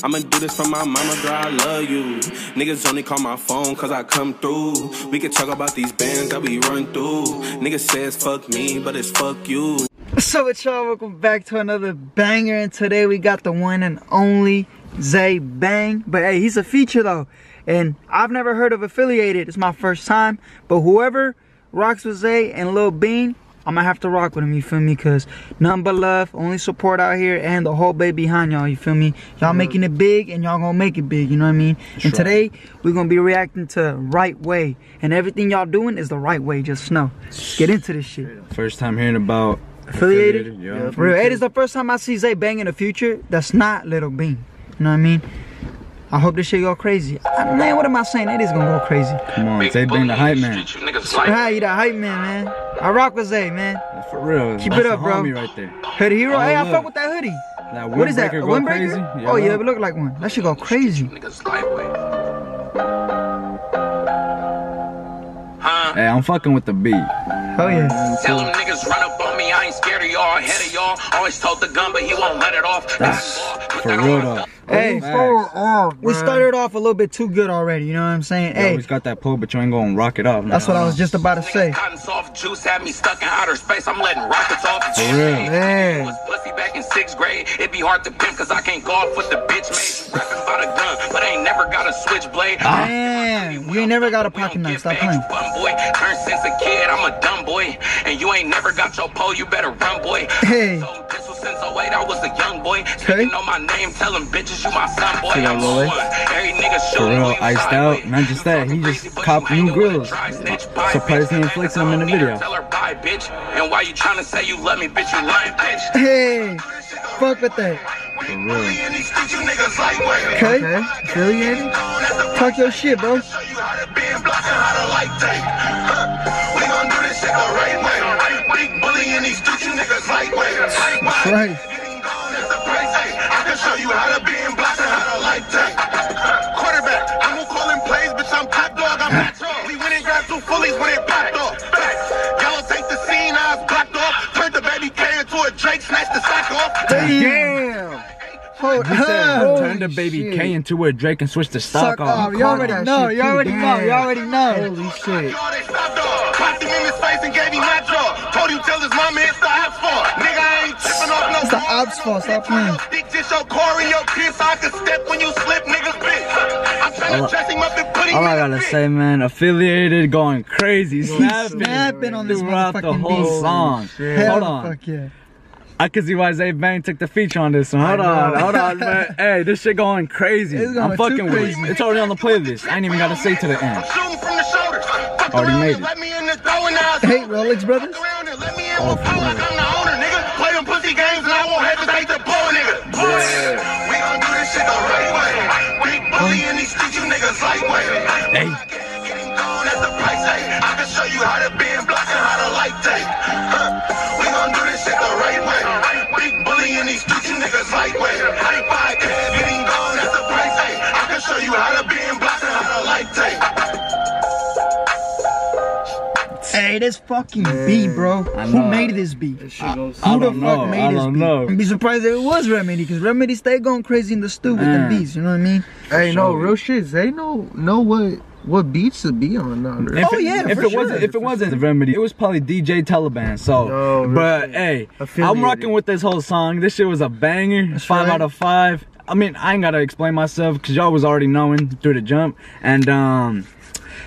I'ma do this for my mama, girl, I love you. Niggas only call my phone cause I come through. We can talk about these bands that we run through. Niggas says fuck me, but it's fuck you. So what's y'all, welcome back to another banger and today we got the one and only Zay Bang. But hey, he's a feature though. And I've never heard of Affiliat3d, it's my first time. But whoever rocks with Zay and Lil Bean, I'm gonna have to rock with him, you feel me? Cause nothing but love, only support out here, and the whole bay behind y'all, you feel me? Y'all making it big and y'all gonna make it big, you know what I mean? and today, we're gonna be reacting to Right Way. And everything y'all doing is the right way, just know. Get into this shit. First time hearing about Affiliat3d? yeah. For real, it is the first time I see Zay bang in the future. That's not Little Bean. You know what I mean? I hope this shit go crazy. I, man, what am I saying? It is gonna go crazy. Come on, Zay Bang the hype man. Hi, you the hype man, man. I rock with Zay, man. For real. Keep that's it up, the bro. homie right there. Hoodie hero. Oh, hey, I look. fuck with that hoodie. That What is that? A windbreaker go windbreaker? Oh yeah, it look like one. That shit go crazy. Hey, I'm fucking with the beat. Oh yeah. Mm, Tell them niggas run up on me, I ain't scared of y'all, ahead of y'all. Always told the gun, but he won't let it off. That's For real on though. The- Hey, Facts. we started off a little bit too good already. You know what I'm saying? You Hey, always got that pull, but you ain't gonna rock it off. that's what I was just about to say. Cotton soft juice had me stuck in outer space. I'm letting rockets off. For real. Man. Was pussy back in sixth grade. It'd be hard to pimp cause I can't go off with the bitch made. Rapping about a gun, but I ain't never got a switchblade. Ah. Damn, you ain't never got a pocket knife. Stop playing. Bum boy, turn since a kid, I'm a dumb boy. And you ain't never got your pole, you better run, boy. Hey. So this was since 08, I was a young boy. Okay. Speaking on my name, tell them bitches you my son, boy. I'm one. Every nigga For real, iced out. Not just that, he just copped new hanging with a grills. dry snitch. Bye, Surprised he bitch. them in the video. Tell her bye, bitch. And why you trying to say you love me, bitch? You lying, bitch. Hey, fuck with that. For real. Okay, Affiliat3d. Talk your shit, bro. That's right. Quarterback, I'm gonna call him plays, bitch. I'm top dog. I'm not dog. We went and grabbed two fullies when it popped off. Facts. Yellow take the scene, eyes blocked off. Turned the baby K into a Drake, snatched the sack off. Damn. Hold He said, up. turn the baby K into a Drake and switch the stock Suck off. off. You already know. You too, already know. damn. You already know. Holy shit. Y'all, they stopped off. Popped him in his face and gave him my jaw. Told him tell his mama it's off no It's the ball. ops fault. Stop playing. Stick just your core in your kiss I can step when you slip, niggas bitch. I'm trying to dress him up and put him All I gotta say, man, Affiliat3d going crazy, snapping, snapping on this throughout the whole beat. song. Hell Hold on, Fuck yeah. I can see why Zay Bang took the feature on this one. Hold on, hold on, man. Hey, this shit going crazy. Going I'm fucking with crazy. it. It's already on the playlist. I ain't even gotta say to the end. Shooting from the shoulders. Fuck Already made it. Let me in the door and now Hey, Rolex brothers. Oh, fuck around and let me in with power like I'm the owner, nigga. Play them pussy games and I won't hesitate to blow a nigga. We gon' do this shit the right way. Big bully in these streets, you niggas lightweight. Hey. Getting gone at the price tag. I can show you how to bend block and how to light take. Huh. We gon' do this shit the right way. Big bully in these streets, Hey, this fucking beat, bro. Who made this beat? I Who the don't fuck know. made I this don't beat? know. I'd be surprised if it was Remedy, because Remedy stay going crazy in the stew with Man. the beats. You know what I mean? Hey, no, real shit. they know know what what beats to be on now. If Oh, it, yeah, if for it sure, wasn't if for it wasn't the remedy, it was probably DJ Taliban. So, Yo, real but shit. hey, I'm rocking with this whole song. This shit was a banger. five right. out of five. I mean, I ain't gotta explain myself because y'all was already knowing through the jump. And um,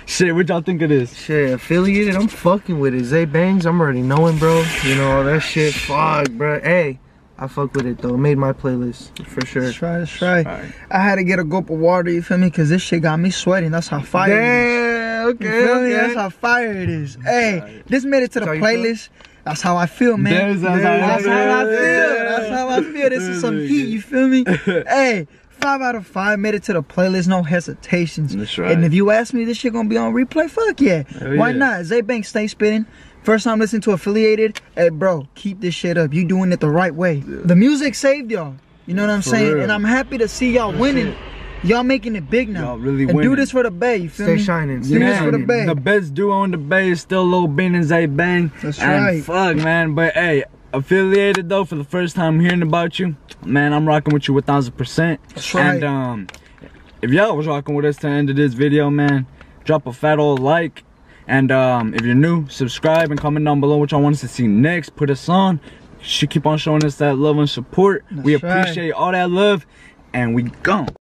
shit, what y'all think of this? Shit, Affiliat3d. I'm fucking with it. Zay Bangs. I'm already knowing, bro. You know all that shit. Fuck, bro. Hey, I fuck with it though. Made my playlist for sure. That's right, that's right. Alright. I had to get a gulp of water, you feel me? Because this shit got me sweating. That's how fire it is. Damn. You Okay. me? That's how fire it is. Hey, this made it to the That's how you feel? playlist. That's how I feel, man. That's how That's how I feel. feel. That's how I feel. This is some heat, you feel me? hey, five out of five made it to the playlist, no hesitations. That's right. And if you ask me this shit gonna be on replay, fuck yeah. Hell Why yeah. not? Zay Bangs stay spitting. First time listening to Affiliat3d. Hey bro, keep this shit up. You doing it the right way. The music saved y'all. You know what I'm For saying? real. And I'm happy to see y'all winning. Y'all making it big now. Y'all really and do this for the Bay, you feel Stay me? shining. Do Stay this for the. Bay. The best duo in the bay is still Lil Bean and Zay Bang. That's and right. Fuck, man. But hey, Affiliat3d though for the first time hearing about you, man, I'm rocking with you a thousand percent. That's right. And um, if y'all was rocking with us to the end of this video, man, drop a fat old like. And um, if you're new, subscribe and comment down below what y'all want us to see next. Put us on. Should keep on showing us that love and support. we That's right. appreciate all that love, and we gone.